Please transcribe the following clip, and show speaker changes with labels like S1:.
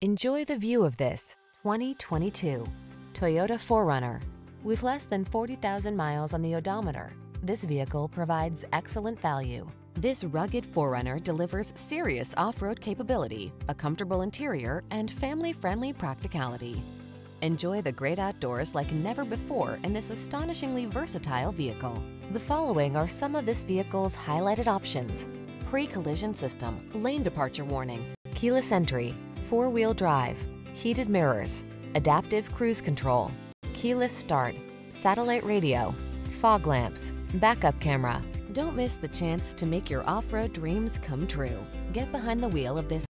S1: Enjoy the view of this 2022 Toyota 4Runner. With less than 40,000 miles on the odometer, this vehicle provides excellent value. This rugged 4Runner delivers serious off-road capability, a comfortable interior, and family-friendly practicality. Enjoy the great outdoors like never before in this astonishingly versatile vehicle. The following are some of this vehicle's highlighted options. Pre-collision system, lane departure warning, keyless entry, four-wheel drive, heated mirrors, adaptive cruise control, keyless start, satellite radio, fog lamps, backup camera. Don't miss the chance to make your off-road dreams come true. Get behind the wheel of this